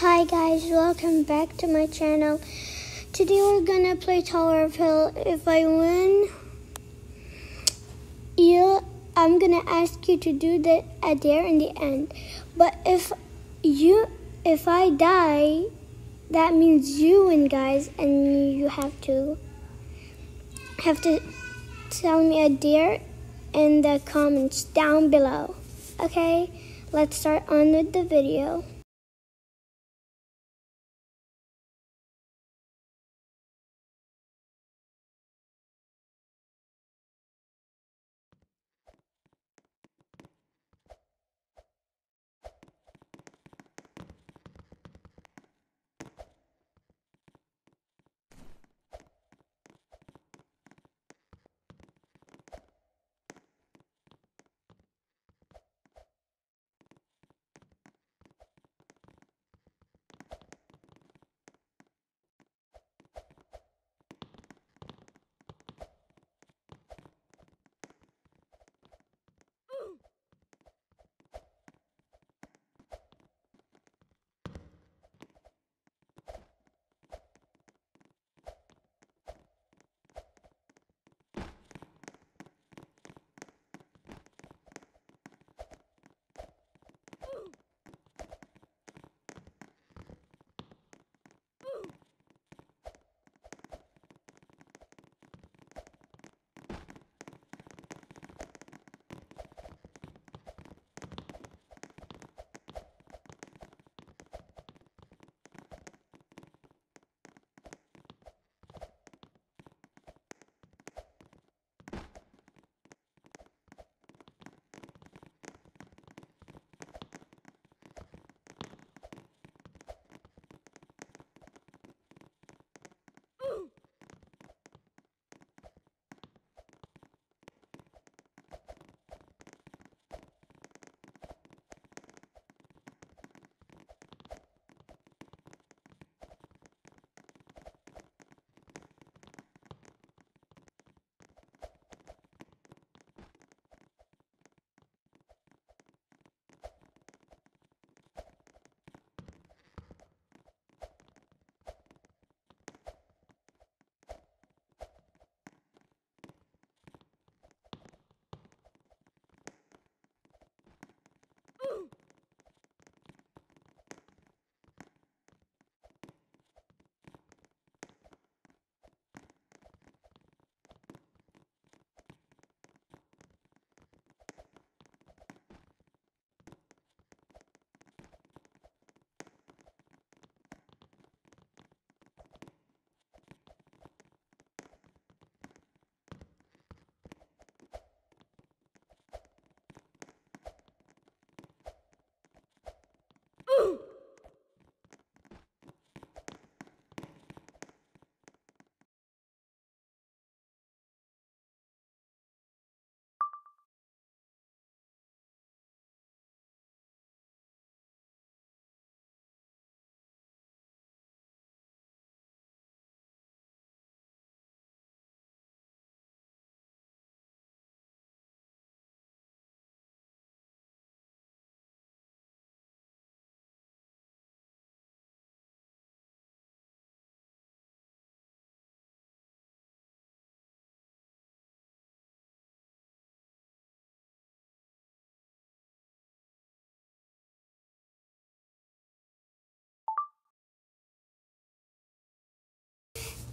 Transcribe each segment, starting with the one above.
Hi guys, welcome back to my channel. Today we're gonna play Tower of Hell. If I win, you, I'm gonna ask you to do the a dare in the end. But if you, if I die, that means you win, guys, and you have to have to tell me a dare in the comments down below. Okay, let's start on with the video.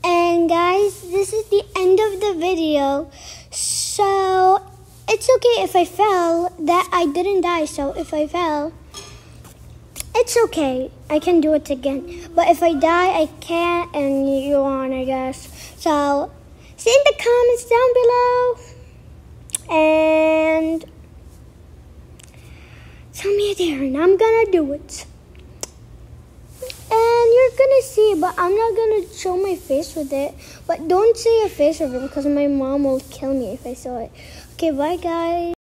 And guys, this is the end of the video. So it's okay if I fell. That I didn't die. So if I fell, it's okay. I can do it again. But if I die, I can't, and you won, I guess. So see in the comments down below, and tell me dare, and I'm gonna do it. See, but I'm not gonna show my face with it. But don't see a face of it because my mom will kill me if I saw it. Okay, bye guys.